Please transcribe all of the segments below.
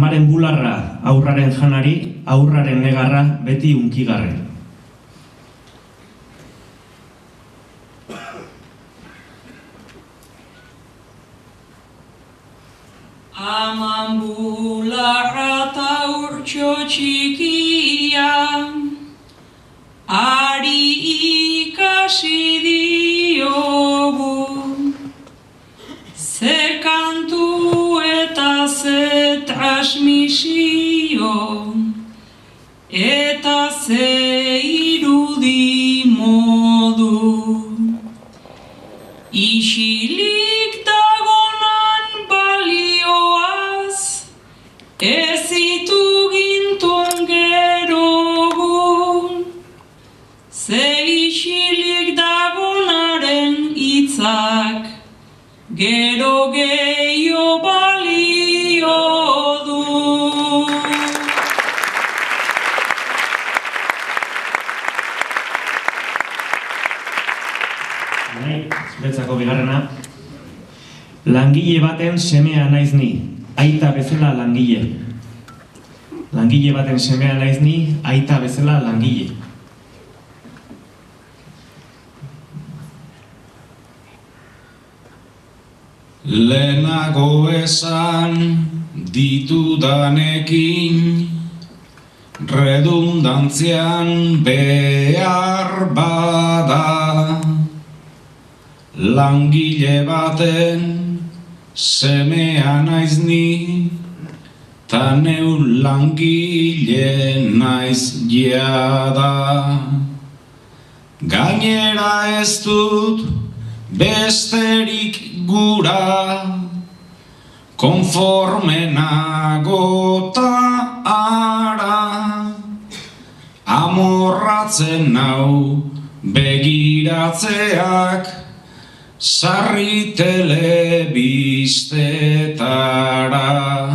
Amaren bularra aurraren janari, aurraren negarra beti unkigarren. Aman bularra ta urtxo ze irudi modu. Isilik Langile baten semea naiz ni, aita bezala langile. Langile baten semea naiz ni, aita bezala langile. Lehenago esan ditudanekin redundantzian behar bada langile baten semea naiz ni ta neu langile naiz jada gainera ez dut besterik gura konforme nago ta ara. Amorratzen nau begiratzeak sarri telebistetara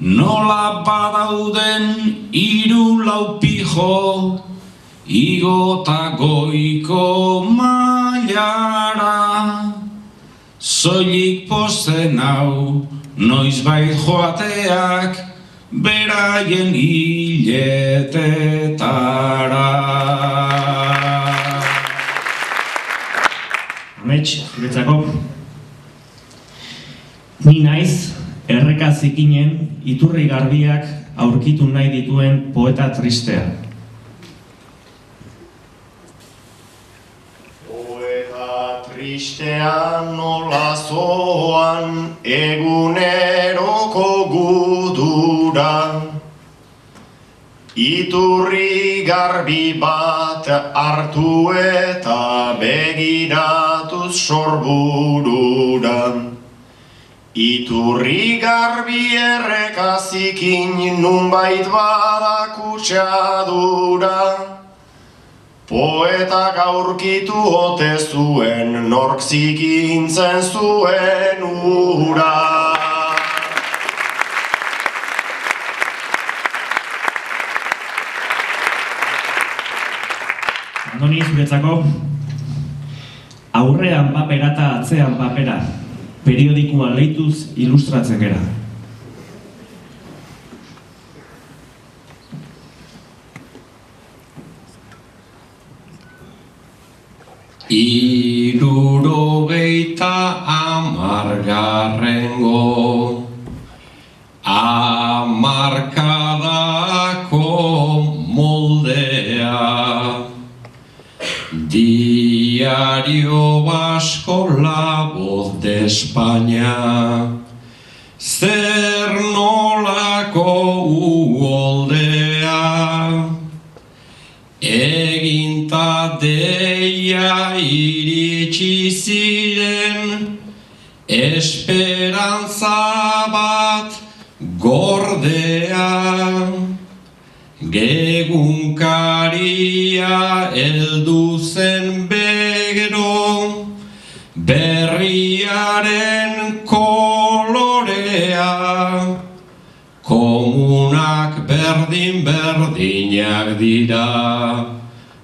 nola badauden hiru lau pijo igo ta goiko mailara Soilik posten hau, noizbait joateak, beraien hiletetara. Amets, betzako. Ni naiz, erreka zikinen, iturri garbiak aurkitu nahi dituen poeta tristea. Poeta tristean nola zoan eguneroko guduran Iturri garbi bat hartu eta begiratuz sorbururan Iturri garbi errekazikin nunbait bada kutsadura Poetak aurkitu ote zuen, nork zikintzen zuen ura. Zuretzako, aurrean papera eta atzean papera, periodikoa lehituz ilustratzen gera. Irurogeita amargarrengo Diario Vasco La Voz de España. Zer nolako uoldea Eginta deia iritsi ziren Esperantza bat gordea. Gegunkaria heldu berdin berdinak dira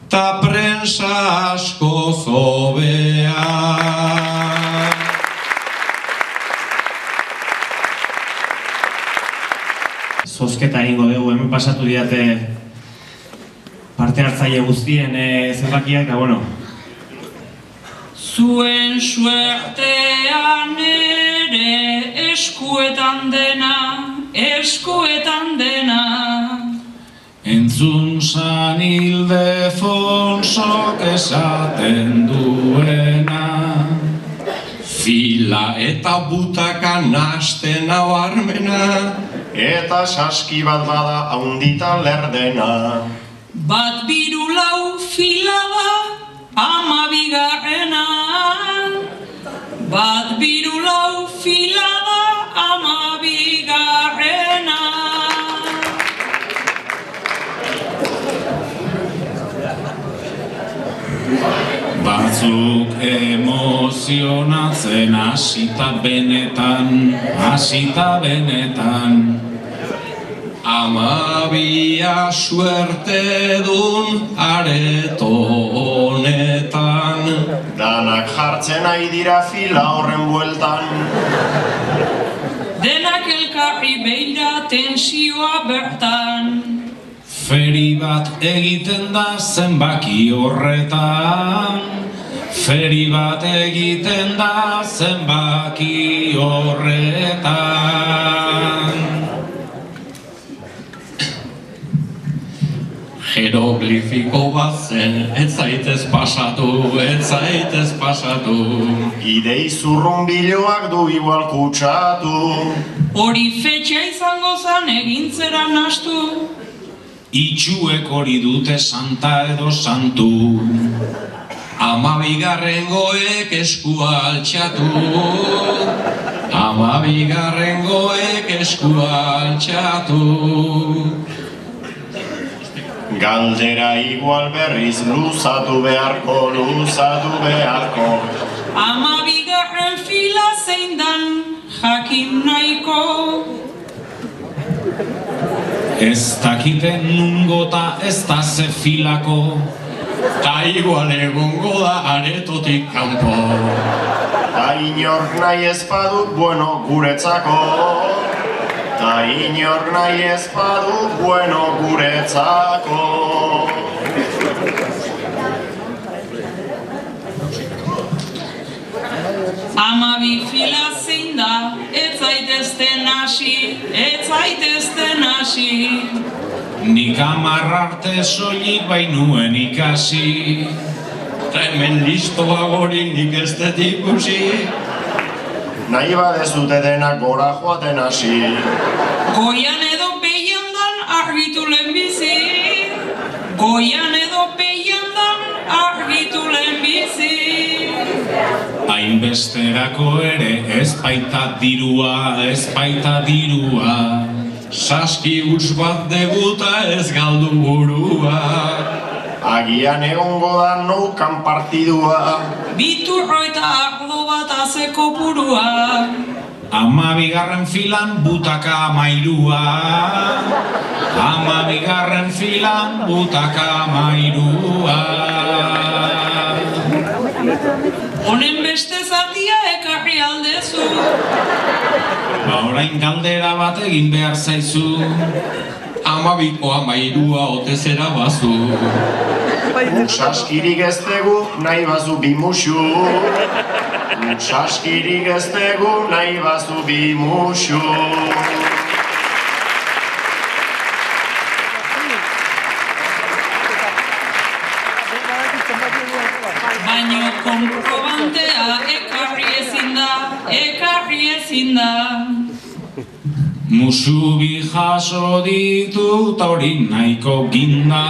Ta prensa asko zobea bosketa egingo dugu, hemen pasatu diate parte hartzaile guztien e, zenbakiak, eta bueno, Zuen suertean ere eskuetan dena, eskuetan dena. Entzun San Ildefonsok esaten duena Fila eta butaka nasten hau armena, Eta saski bat bada haundita lerdena. Bat biru lau fila da ama bigarrena. Bat biru lau fila Batzuk emozionatzen hasita benetan, hasita benetan amabia suerte dun areto honetan. Danak jartzen nahi dira fila horren bueltan. Denak elkarri beira tensioa bertan. Feri bat egiten da zenbaki horretan Feri bat egiten da zenbaki horretan Jeroglifiko bat zen, ez zaitez pasatu, ez zaitez pasatu. Idei zurrunbiloak du igual kutsatu. Hori fetxea izango zan egintzera nastu. Itxuek hori dute santa edo santu Amabigarren goek eskua altxatu. Amabigarren goek eskua altxatu. Galdera igual berriz luzatu beharko, luzatu beharko. Ama bigarren fila zein dan jakin nahiko. Ez dakiten nungota ez da ze filako Ta igual egongo da aretotik kanpo. Ta inork nahi ez badut bueno guretzako. Ta inork nahi ez badut bueno guretzako. Ama bi fila zein da, ez zaitezten hasi, ez zaitezten hasi. Nik amar arte soilik bainuen ikasi Ta hemen listoa gori nik ez dut ikusi. Nahi badezute denak gora joaten hasi. Goian edo peian dan argitu lehenbizi. Goian edo peian Hainbesterako ere ez baita dirua, ez baita dirua Saski huts bat deguta ez galdu burua. Agian egongo da noukan partidua. Biturro eta ardo bat azeko purua. Ama bigarren filan butaka mairua Ama bigarren filan butaka mairua Honen beste zatia ekarri aldezu. Ba orain galdera bat egin behar zaizu Amabiko amairua otezera bazu. Saskirik ez dugu nahi bazu bi musu. Saskirik ez dugu nahi bazu bi musu. Baino komprobantea ekarri ezin da, ekarri ezin da. Musu bi jaso ditu ta hori nahiko ginda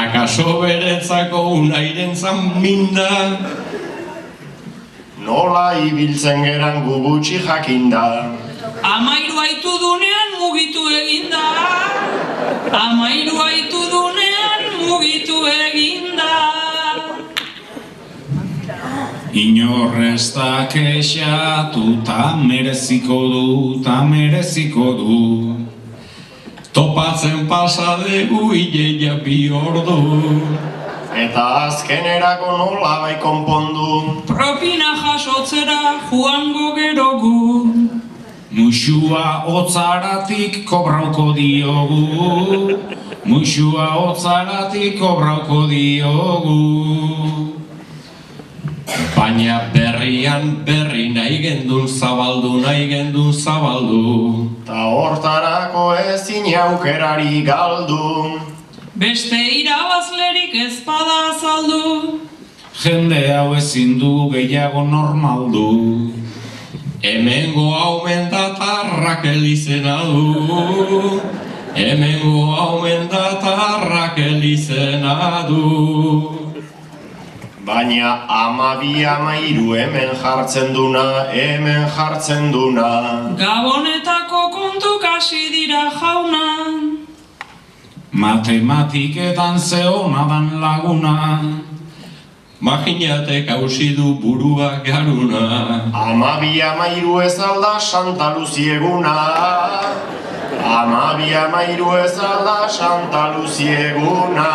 Akaso beretzako unairen minda. Nola ibiltzen geran gu gutxi jakinda. Amairu aitu dunean mugitu eginda. Amairu aitu dunean mugitu eginda. Inorrez da kexatu ta mereziko du, ta mereziko du Topatzen pasa dugu hileia bi ordu. Eta azkenerako nola bai konpondu. Propina jasotzera joango gerogu. Muxua hotzaratik kobrauko diogu, Muxua hotzaratik kobrauko diogu. Baina berrian berri nahi gendun zabaldu, nahi gendun zabaldu. Ta hortarako ezin aukerari galdu. Beste irabazlerik ez bada azaldu. Jende hau ezin du gehiago normaldu. Hemengo aumendatarrak elizena du. Hemengo aumendatarrak elizena du. Baina amabi amairu hemen jartzen duna, hemen jartzen duna. Gabonetako kontu kasi dira jauna. Matematiketan zeona dan laguna. Maginatek hausi du burua garuna. Amabi amairu ez alda Santa Luzieguna. Amabi amairu ez alda Santa Luzieguna.